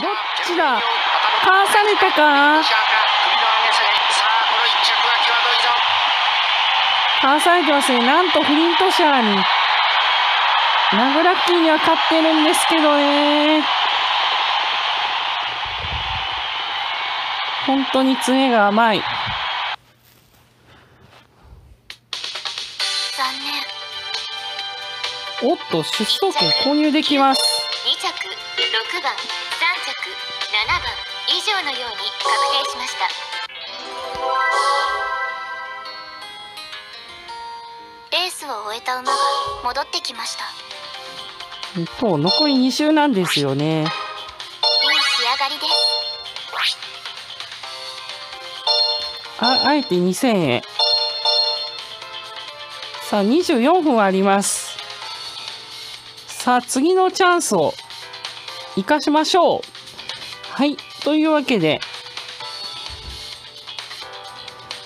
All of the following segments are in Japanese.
どっちだ？かわされたか？かわされてますね。なんとフリントシャーに。ナグラッキーには勝ってるんですけどね。本当に爪が甘い。残念。おっと出走権購入できます。2着6番。3着7番以上のように確定しました。レースを終えた馬が戻ってきました。そう残り2周なんですよね。いい仕上がりです。ああえて2000円。さあ24分あります。さあ次のチャンスを生かしましょうはい。というわけで、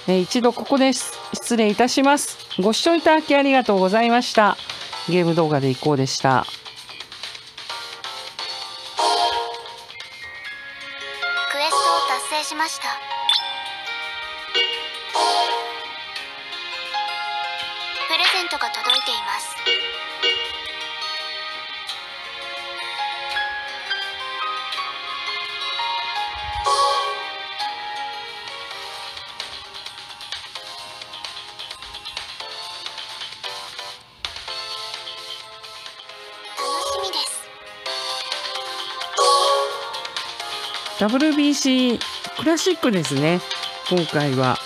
えー一度ここで失礼いたします。ご視聴いただきありがとうございました。ゲーム動画でいこうでした。クエストを達成しました。プレゼントが届いています。WBC クラシックですね。今回は。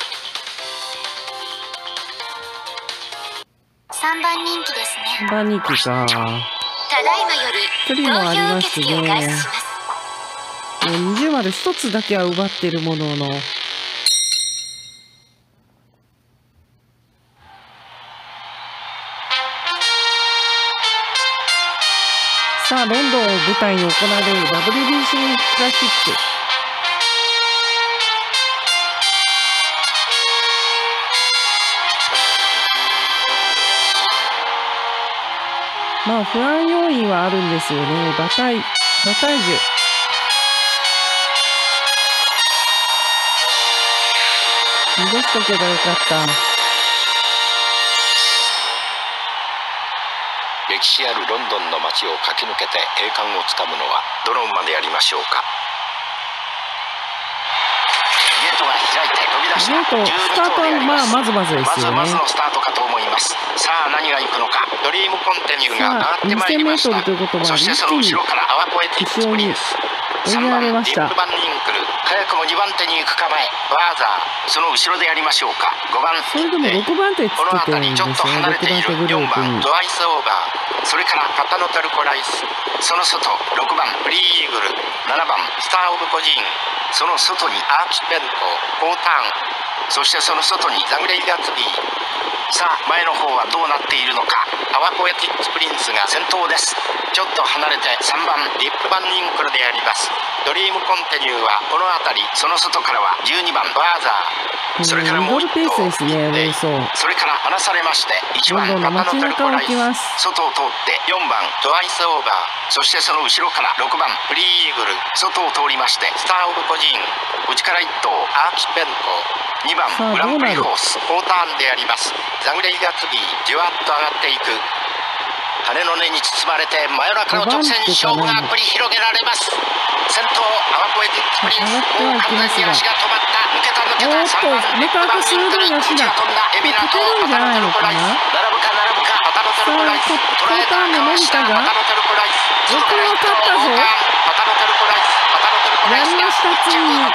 3番人気ですね。バニキか。ただいまより距離もありますね。もう20丸一つだけは奪ってるもののさあロンドンを舞台に行われる WBC クラシックまあ不安要因はあるんですよね。馬体馬体重。戻しとけばよかった。歴史あるロンドンの街を駆け抜けて栄冠をつかむのはどの馬でやりましょうか？ゲートが開いて飛び出した。ゲートスタートはまあまずまずですよね。まずまずのスタートかと思います。さあ何が行くのか？ドリームコンテニューが上がってまいりました。さあ2000メートルということはそしてその後ろからアワポエティックスプリンス後ろに追いやられました。3番ディープバンクル早くも2番手に行く構え。バーザーその後ろでやりましょうか。5番。それでも6番手つこのけてるんです辺りちょっとね離れている6番手グル4ープに番ドアイスオーバー。それからパタノタルコライス。その外6番フリーイーグル。7番スター・オブ・コジーン。その外にアーキペントコーターン。そしてその外にザグレイ・ガッツビーさあ前の方はどうなっているのか。アワポエティックスプリンスが先頭です。ちょっと離れて3番ディップバンニンクルであります。ドリームコンテニューはこの辺りその外からは12番バーザー。それからもう一ミドルペースですねでレースをそれから離されまして1番どんどんパタノテルコライス。外を通って4番トワイスオーバー。そしてその後ろから6番フリーイーグル。外を通りましてスター・オブ・コジーン内から1頭アーキペント2番グランプリホース。コーターンでありますザグレイ・ガッツビーじわっと上がっていく。羽の根に包まれて真夜中の直線勝負が繰り広げられます。先頭アワポエティプリンス上がってはいきますが完全に足が止まった。抜けた抜けた。おーっと3番メカーク鋭い足だ飛んだエビナと勝てるんじゃないのかな？並ぶか並ぶかパタノテルコライス。さあ捉えたコーターンの何かがパタノテルコライったぞやりましたついに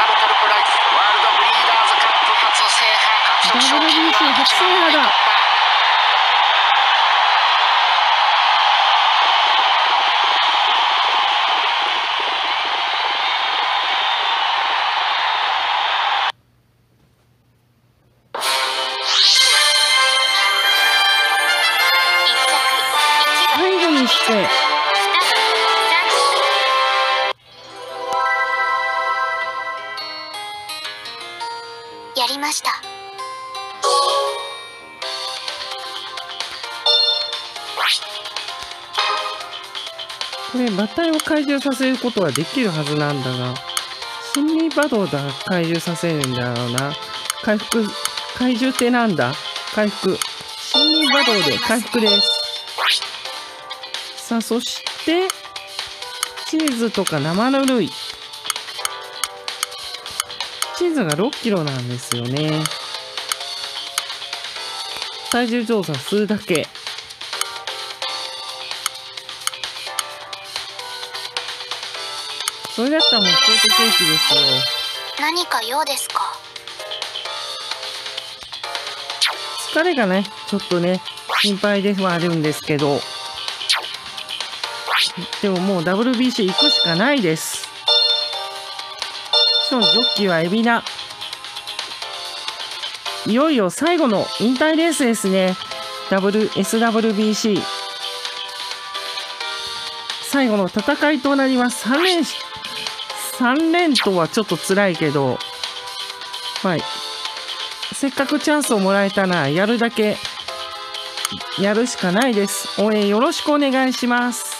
WBC 初制覇だ。最後にして。やりましたこれ馬体を怪獣させることはできるはずなんだが心理バドだ怪獣させるんだろうな。回復怪獣ってなんだ？回復。心理バドで回復です。さあそしてチーズとか生ぬるいチーズが6キロなんですよね。体重調査するだけ。それだったらもうショートケーキですよ。何か用ですか？疲れがねちょっとね心配ではあるんですけど。でももう WBC 行くしかないです。しかもジョッキーはエビナいよいよ最後の引退レースですね。WSWBC 最後の戦いとなります。3連3連とはちょっと辛いけどはいせっかくチャンスをもらえたらやるだけやるしかないです。応援よろしくお願いします。